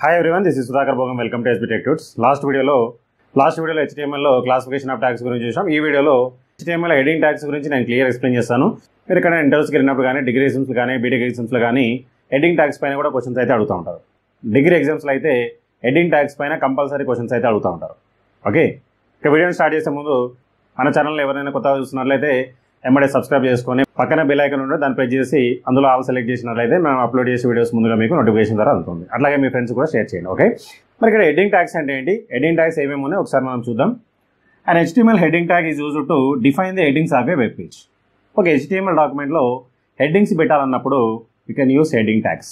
Hi everyone this is Sudhakar Bhogam welcome to SB tech tuts last వీడియోలో last వీడియోలో హెచ్టీఎంఎల్లో classification of tax గురించి చూసాం ఈ వీడియోలో హెచ్టీఎంఎల్ ఎడింగ్ ట్యాక్స్ గురించి నేను క్లియర్ ఎక్స్ప్లెయిన్ చేస్తాను. మీరు ఇక్కడ ఇంటర్వ్యూస్కి వెళ్ళినప్పుడు కానీ డిగ్రీ ఎగ్జామ్స్ కానీ బీటెక్ ఎగ్జామ్స్లో కానీ ఎడింగ్ ట్యాక్స్ పైన కూడా క్వశ్చన్స్ అయితే అడుగుతూ ఉంటారు. డిగ్రీ ఎగ్జామ్స్లో అయితే ఎడింగ్ ట్యాక్స్ పైన కంపల్సరీ క్వశ్చన్స్ అయితే అడుగుతూ ఉంటారు. ఓకే ఇక వీడియోని స్టార్ట్ చేసే ముందు మన ఛానల్ ఎవరైనా కొత్తగా చూస్తున్నట్లయితే వెంబడే సబ్స్క్రైబ్ చేసుకొని పక్కన బెల్ ఐకన్ ఉంటే దాన్ని ప్రెస్ చేసి అందులో ఆల్ సెలెక్ట్ చేసినట్లయితే మేము అప్లోడ్ చేసే వీడియోస్ ముందుగా మీకు నోటిఫికేషన్ ద్వారా అందుతుంది. అట్లాగే మీ ఫ్రెండ్స్ కూడా షేర్ చేయండి ఓకే మరి ఇక్కడ హెడ్డింగ్ ట్యాగ్స్ అంటే ఏంటి? హెడ్డింగ్ ట్యాగ్స్ ఏమేమి ఉన్నాయో? ఒకసారి మనం చూద్దాం. And HTML heading tag is use to define the headings of a web page ఒక హెచ్టిఎంఎల్ డాక్యుమెంట్లో headings పెట్టాలన్నప్పుడు you can use heading tags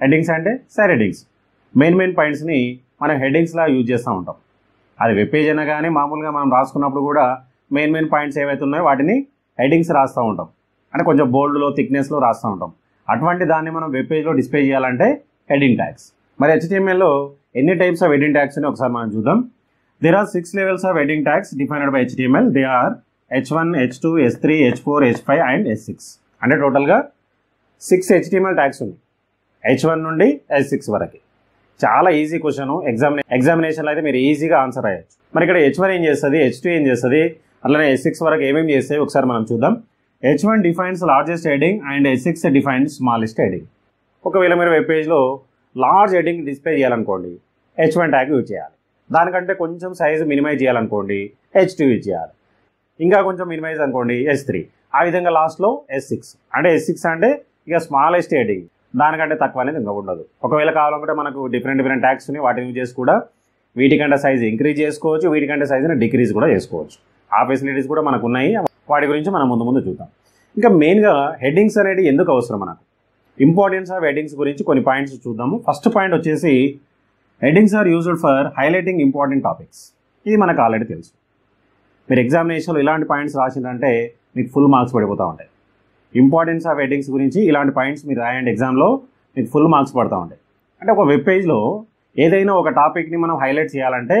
headings అంటే సైడ్ హెడ్డింగ్స్ మెయిన్ మెయిన్ పాయింట్స్ని మనం హెడ్డింగ్స్లా యూజ్ చేస్తూ ఉంటాం. అది వెబ్ పేజ్ అయినా కానీ మామూలుగా మనం రాసుకున్నప్పుడు కూడా మెయిన్ మెయిన్ పాయింట్స్ ఏవైతే ఉన్నాయో వాటిని హెడ్డింగ్స్ రాస్తూ ఉంటాం. అంటే కొంచెం బోల్డ్లో థిక్నెస్లో రాస్తూ ఉంటాం. అటువంటి దాన్ని మనం వెబ్ పేజ్లో డిస్ప్లే చేయాలంటే హెడ్డింగ్ ట్యాగ్స్. మరి హెచ్టిఎంఎల్లో ఎన్ని టైప్స్ ఆఫ్ హెడ్డింగ్ ట్యాగ్స్ అని ఒకసారి మనం చూద్దాం. There are six levels of heading tags defined by HTML they are H one H two H three H four H five and H six అంటే టోటల్గా six HTML tags ఉన్నాయి. H one నుండి H six వరకు. చాలా easy question. ఎగ్జామినే ఎగ్జామినేషన్లో అయితే మీరు ఈజీగా ఆన్సర్ అయ్యచ్చు. మరి ఇక్కడ హెచ్ వన్ ఏం చేస్తుంది? హెచ్ టూ ఏం చేస్తుంది? అట్లనే హెచ్ సిక్స్ వరకు ఏమేమి చేస్తాయి ఒకసారి మనం చూద్దాం. H one defines largest heading and H six defines smallest heading ఒకవేళ మీరు వెబ్ పేజ్లో లార్జ్ హెడింగ్ డిస్ప్లే చేయాలనుకోండి హెచ్ వన్ ట్యాగ్ యూజ్ చేయాలి. దానికంటే కొంచెం సైజు మినిమైజ్ చేయాలనుకోండి హెచ్ టూ యూజ్ చేయాలి. ఇంకా కొంచెం మినిమైజ్ అనుకోండి ఎస్ త్రీ ఆ విధంగా లాస్ట్లో ఎస్ సిక్స్ అంటే ఎస్ సిక్స్ అంటే ఇక స్మాలెస్ట్ హెడింగ్ దానికంటే తక్కువ అనేది ఇంకా ఉండదు. ఒకవేళ కావాలనుకుంటే మనకు డిఫరెంట్ డిఫరెంట్ ట్యాక్స్ ఉన్నాయి వాటిని యూజ్ చేసి కూడా వీటికంటే సైజ్ ఇంక్రీజ్ చేసుకోవచ్చు వీటికంటే సైజుని డిక్రీజ్ కూడా చేసుకోవచ్చు. ఆ ఫెసిలిటీస్ కూడా మనకు ఉన్నాయి వాటి గురించి మనం ముందు ముందు చూద్దాం. ఇంకా మెయిన్గా హెడ్డింగ్స్ అనేది ఎందుకు అవసరం మనకు? ఇంపార్టెన్స్ ఆఫ్ హెడ్డింగ్స్ గురించి కొన్ని పాయింట్స్ చూద్దాము. ఫస్ట్ పాయింట్ వచ్చేసి headings are used for highlighting important topics. ఇది మనకు ఆల్రెడీ తెలుసు. మీరు ఎగ్జామినేషన్లో ఇలాంటి పాయింట్స్ రాసిందంటే మీకు ఫుల్ మార్క్స్ పడిపోతూ ఉంటాయి. ఇంపార్టెన్స్ ఆఫ్ హెడ్డింగ్స్ గురించి ఇలాంటి పాయింట్స్ మీరు రాయండి ఎగ్జామ్లో మీకు ఫుల్ మార్క్స్ పడుతూ ఉంటాయి. అంటే ఒక వెబ్ పేజ్లో ఏదైనా ఒక టాపిక్ని మనం హైలైట్ చేయాలంటే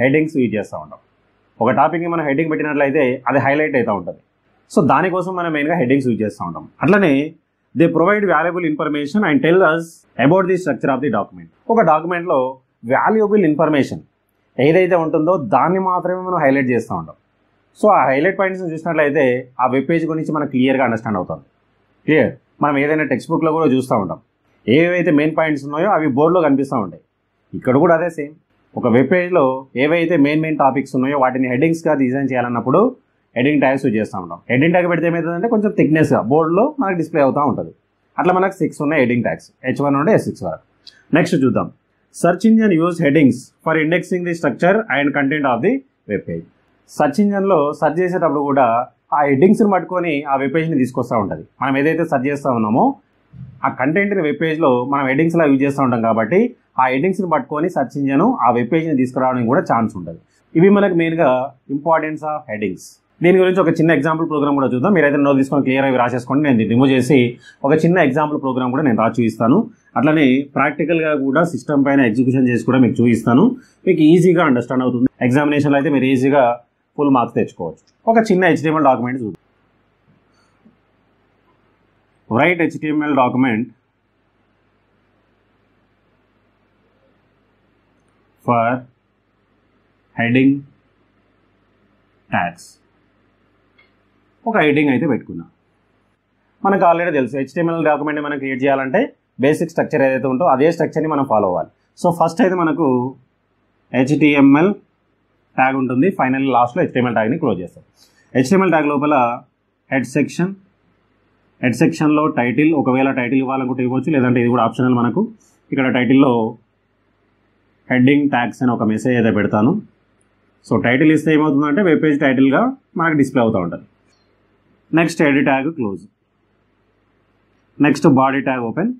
హెడ్డింగ్స్ యూజ్ చేస్తూ ఉంటాం. ఒక టాపిక్ని మనం హెడ్డింగ్ పెట్టినట్లయితే అది హైలైట్ అవుతూ ఉంటుంది. సో దానికోసం మనం మెయిన్గా హెడ్డింగ్స్ యూజ్ చేస్తూ ఉంటాం. అట్లనే they provide valuable information and tell us about the structure of the document ఒక డాక్యుమెంట్లో వాల్యుబుల్ ఇన్ఫర్మేషన్ ఏదైతే ఉంటుందో దాన్ని మాత్రమే మనం హైలైట్ చేస్తూ ఉంటాం. సో ఆ హైలైట్ పాయింట్స్ చూసినట్లయితే ఆ వెబ్ పేజ్ గురించి మనకు క్లియర్గా అండర్స్టాండ్ అవుతుంది. క్లియర్ మనం ఏదైనా టెక్స్ట్ బుక్లో కూడా చూస్తూ ఉంటాం. ఏవైతే మెయిన్ పాయింట్స్ ఉన్నాయో అవి బోర్డులో కనిపిస్తూ ఉంటాయి. ఇక్కడ కూడా అదే సేమ్ ఒక వెబ్ పేజ్లో ఏవైతే మెయిన్ మెయిన్ టాపిక్స్ ఉన్నాయో వాటిని హెడ్డింగ్స్గా డిజైన్ చేయాలన్నప్పుడు హెడ్డింగ్ ట్యాగ్స్ యూజ్ చేస్తూ ఉంటాం. హెడ్డింగ్ ట్యాగ్ పెడితే ఏమవుతుందంటే కొంచెం థిక్నెస్గా బోర్డులో మనకు డిస్ప్లే అవుతూ ఉంటుంది. అట్లా మనకు సిక్స్ ఉన్నాయి హెడ్డింగ్ ట్యాగ్స్ హెచ్ వన్ నుండి ఎస్ సిక్స్ వరకు. నెక్స్ట్ చూద్దాం. Search engine use headings for indexing the structure and content of the web page search ఇంజన్లో search చేసేటప్పుడు కూడా ఆ హెడ్డింగ్స్ని పట్టుకొని ఆ వెబ్ పేజ్ని తీసుకొస్తూ ఉంటుంది. మనం ఏదైతే సర్చ్ చేస్తూ ఉన్నామో ఆ కంటెంట్ని వెబ్ పేజ్లో మనం హెడ్డింగ్స్లా యూజ్ చేస్తూ ఉంటాం కాబట్టి ఆ హెడ్డింగ్స్ని పట్టుకొని సర్చ్ ఇంజన్ ఆ వెబ్ పేజ్ని తీసుకురావడానికి కూడా ఛాన్స్ ఉంటుంది. ఇవి మనకు మెయిన్గా ఇంపార్టెన్స్ ఆఫ్ హెడ్డింగ్స్ దీని గురించి ఒక చిన్న ఎగ్జాంపుల్ ప్రోగ్రామ్ కూడా చూద్దాం. మీరైతే నోట్ తీసుకొని క్లియర్ అవి రాసేసుకోండి. నేను రిమూవ్ చేసి ఒక చిన్న ఎగ్జాంపుల్ ప్రోగ్రామ్ కూడా నేను రాసి చూపిస్తాను. అట్లనే ప్రాక్టికల్గా కూడా సిస్టమ్ పైన ఎగ్జిక్యూషన్ చేసి కూడా మీకు చూపిస్తాను. మీకు ఈజీగా అండర్స్టాండ్ అవుతుంది. ఎగ్జామినేషన్లో అయితే మీరు ఈజీగా ఫుల్ మార్క్స్ తెచ్చుకోవచ్చు. ఒక చిన్న హెచ్డిఎంఎల్ డాక్యుమెంట్ చూద్దాం. Right HTML document for heading tags ఒక హెడ్డింగ్ అయితే పెట్టుకున్నా. మనకు ఆల్రెడీ తెలుసు హెచ్టిఎంఎల్ డాక్యుమెంట్ మనం క్రియేట్ చేయాలంటే బేసిక్ స్ట్రక్చర్ ఏదైతే ఉందో అదే స్ట్రక్చర్ని మనం ఫాలో అవ్వాలి. సో ఫస్ట్ అయితే మనకు హెచ్టిఎంఎల్ ట్యాగ్ ఉంటుంది ఫైనల్ లాస్ట్లో హెచ్టిఎంఎల్ ట్యాగ్ని క్లోజ్ చేస్తాం. హెచ్టిఎంఎల్ ట్యాగ్ లోపల హెడ్ సెక్షన్ హెడ్ సెక్షన్లో టైటిల్ ఒకవేళ టైటిల్ ఇవ్వాలనుకుంటే ఇవ్వచ్చు లేదంటే ఇది కూడా ఆప్షనల్ మనకు. ఇక్కడ టైటిల్లో హెడ్డింగ్ ట్యాగ్స్ అని ఒక మెసేజ్ అయితే పెడతాను. సో టైటిల్ ఇస్తే ఏమవుతుందంటే వెబ్ పేజ్ టైటిల్గా మనకు డిస్ప్లే అవుతూ ఉంటుంది. Next head tag close. Next body tag open.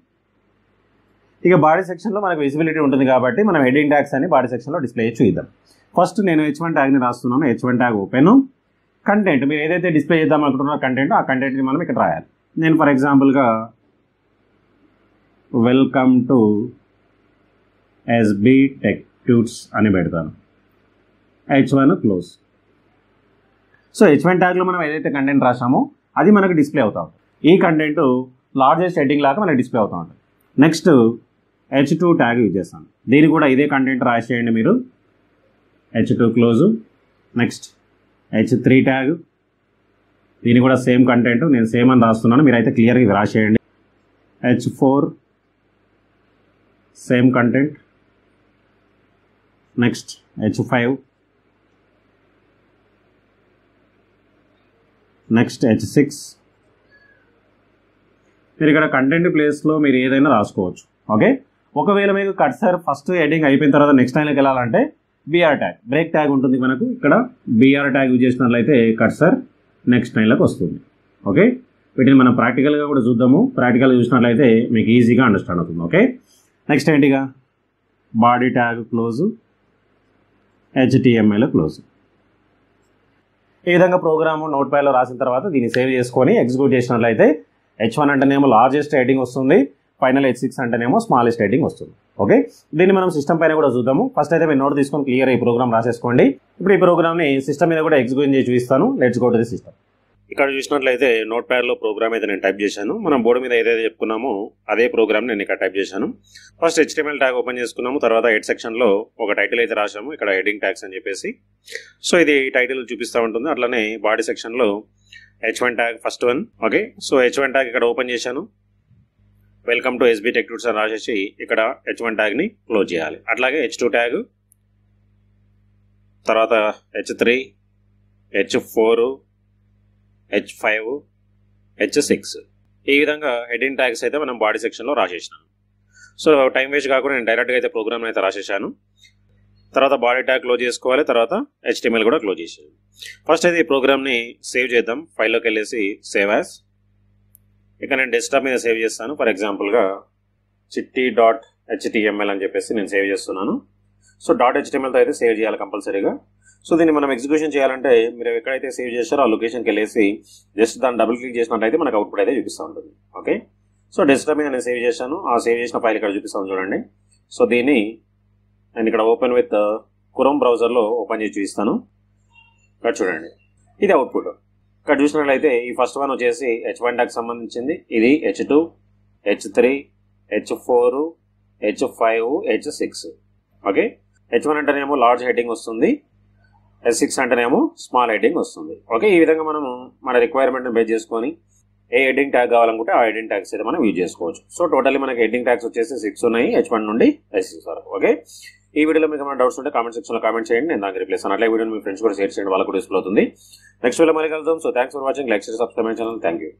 ఇక బాడీ సెక్షన్లో మనకు విజిబిలిటీ ఉంటుంది కాబట్టి మనం హెడ్డింగ్ ట్యాగ్స్ అని బాడీ సెక్షన్లో డిస్ప్లే చూద్దాం. ఫస్ట్ నేను హెచ్ వన్ ట్యాగ్ని రాస్తున్నాను. H one tag open. Content మీరు ఏదైతే డిస్ప్లే చేద్దాం అనుకుంటున్నారో కంటెంట్ ఆ కంటెంట్ని మనం ఇక్కడ రాయాలి. నేను ఫర్ ఎగ్జాంపుల్గా welcome to SB Tech Tuts అని పెడతాను. H one close so H one ట్యాగ్లో మనం ఏదైతే కంటెంట్ రాసామో అది మనకు డిస్ప్లే అవుతా ఉంటుంది. ఈ కంటెంట్ లార్జెస్ట్ హెడ్డింగ్ లాగా మనకి డిస్ప్లే అవుతూ ఉంటుంది. Next H two tag use చేస్తాను. దీన్ని కూడా ఇదే కంటెంట్ రాసేయండి మీరు. H two close next H three tag దీని కూడా సేమ్ కంటెంట్ నేను సేమ్ అని రాస్తున్నాను. మీరైతే క్లియర్గా ఇది రాసేయండి. H four same content next H five next H six మీరు ఇక్కడ కంటెంట్ ప్లేస్లో మీరు ఏదైనా రాసుకోవచ్చు. ఓకే ఒకవేళ మీకు కట్సర్ ఫస్ట్ ఎడింగ్ అయిపోయిన తర్వాత నెక్స్ట్ లైన్కి వెళ్ళాలంటే బీఆర్ ట్యాగ్ బ్రేక్ ట్యాగ్ ఉంటుంది మనకు. ఇక్కడ బీఆర్ ట్యాగ్ యూజ్ చేసినట్లయితే కట్సర్ నెక్స్ట్ లైన్లోకి వస్తుంది. ఓకే వీటిని మనం ప్రాక్టికల్గా కూడా చూద్దాము. ప్రాక్టికల్ చూసినట్లయితే మీకు ఈజీగా అండర్స్టాండ్ అవుతుంది. ఓకే నెక్స్ట్ ఏంటిగా? బాడీ ట్యాగ్ క్లోజ్ హెచ్టిఎంఐలో క్లోజ్ ఈ విధంగా ప్రోగ్రామ్ నోట్ ప్యాడ్లో రాసిన తర్వాత దీన్ని సేవ్ చేసుకొని ఎగ్జిక్యూట్ చేసినట్లయితే హెచ్ వన్ అంటేనేమో లార్జెస్ట్ హెడ్డింగ్ వస్తుంది. ఫైనల్ హెచ్ సిక్స్ అంటేనేమో స్మాలెస్ట్ హెడ్డింగ్ వస్తుంది. ఓకే దీన్ని మనం సిస్టమ్ పైన కూడా చూద్దాము. ఫస్ట్ అయితే మీరు నోట్ తీసుకొని క్లియర్ ఈ ప్రోగ్రామ్ రాసేసుకోండి. ఇప్పుడు ఈ ప్రోగ్రామ్ని సిస్టమ్ మీద కూడా ఎగ్జిక్యూట్ చేసి చూపిస్తాను. Let's go to the system ఇక్కడ చూసినట్లయితే నోట్ ప్యాడ్లో ప్రోగ్రామ్ అయితే నేను టైప్ చేశాను. మనం బోర్డు మీద ఏదైతే చెప్పుకున్నామో అదే ప్రోగ్రామ్ నేను ఇక్కడ టైప్ చేశాను. ఫస్ట్ హెచ్టిఎంఎల్ ట్యాగ్ ఓపెన్ చేసుకున్నాము. తర్వాత హెడ్ సెక్షన్లో ఒక టైటిల్ అయితే రాసాము ఇక్కడ హెడింగ్ ట్యాగ్స్ అని చెప్పేసి. సో ఇది టైటిల్ చూపిస్తూ ఉంటుంది. అట్లనే బాడీ సెక్షన్లో H one tag first one. Okay? So H one tag ఇక్కడ ఓపెన్ చేశాను. Welcome to SB Tech Tours అని రాసేసి ఇక్కడ హెచ్ వన్ ట్యాగ్ని క్లోజ్ చేయాలి. అట్లాగే హెచ్ టూ ట్యాగ్. తర్వాత H three H four H five H six ఈ విధంగా హెడ్డింగ్ ట్యాగ్స్ అయితే మనం బాడీ సెక్షన్లో రాసేసినాను సో టైం వేస్ట్ కాకుండా నేను డైరెక్ట్గా అయితే ప్రోగ్రామ్ అయితే రాసేసాను తర్వాత బాడీ ట్యాగ్ క్లోజ్ చేసుకోవాలి తర్వాత హెచ్టిఎంఎల్ కూడా క్లోజ్ చేసేది ఫస్ట్ అయితే ఈ ప్రోగ్రామ్ని సేవ్ చేద్దాం. ఫైల్లోకి వెళ్ళేసి సేవ్ యాజ్ ఇక నేను డెస్క్టాప్ మీద సేవ్ చేస్తాను. ఫర్ ఎగ్జాంపుల్గా చిట్టి డాట్ హెచ్టిఎంఎల్ అని చెప్పేసి నేను సేవ్ చేస్తున్నాను. సో డాట్ హెచ్టిఎంఎల్తో అయితే సేవ్ చేయాలి కంపల్సరీగా సో దీన్ని మనం ఎగ్జిక్యూషన్ చేయాలంటే మీరు ఎక్కడైతే సేవ్ చేస్తారో ఆ లొకేషన్కి వెళ్ళేసి జస్ట్ దాన్ని డబుల్ క్లిక్ చేసినట్టయితే మనకు అవుట్పుట్ అయితే చూపిస్తూ ఉంటుంది. ఓకే సో డెస్క్టాప్ మీద నేను సేవ్ చేశాను. ఆ సేవ్ చేసిన ఫైల్ ఇక్కడ చూపిస్తాను చూడండి. సో దీన్ని నేను ఇక్కడ ఓపెన్ విత్ కురం బ్రౌజర్లో ఓపెన్ చేసి చూపిస్తాను. ఇక్కడ చూడండి. ఇది అవుట్పుట్ ఇక్కడ చూసినట్లయితే ఈ ఫస్ట్ వన్ వచ్చేసి హెచ్ వన్ డాక్ సంబంధించింది. ఇది H two H three H four H five H six okay H one అంటేనేమో లార్జ్ హెడ్డింగ్ వస్తుంది. ఎస్ సిక్స్ అంటేనేమో స్మాల్ హెడ్డింగ్ వస్తుంది. ఓకే ఈ విధంగా మనం మన రిక్వైర్మెంట్ని బేస్ చేసుకొని ఏ హెడ్డింగ్ ట్యాగ్ కావాలనుకుంటే ఆ హెడ్డింగ్ ట్యాగ్స్ అయితే మనం యూజ్ చేసుకోవచ్చు. సో టోటల్లీ మనకి హెడ్డింగ్ ట్యాగ్స్ వచ్చేసి సిక్స్ ఉన్నాయి హెచ్ వన్ నుండి ఎస్ సిక్స్ వరకు. ఓకే ఈ వీడియోలో మీకు ఏమైనా డౌట్స్ ఉంటే కామెంట్ సెక్షన్లో కామెంట్ చేయండి నేను దానికి రిప్లేస్ అట్లా వీడియో మీ ఫ్రెండ్స్ కూడా షేర్ చేయండి వాళ్ళకు కూడా యూస్ఫుల్ అవుతుంది. నెక్స్ట్ వీడియో మళ్ళీ కలుద్దాం. So thanks for watching like subscribe channel thank you